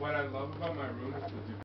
What I love about my room is the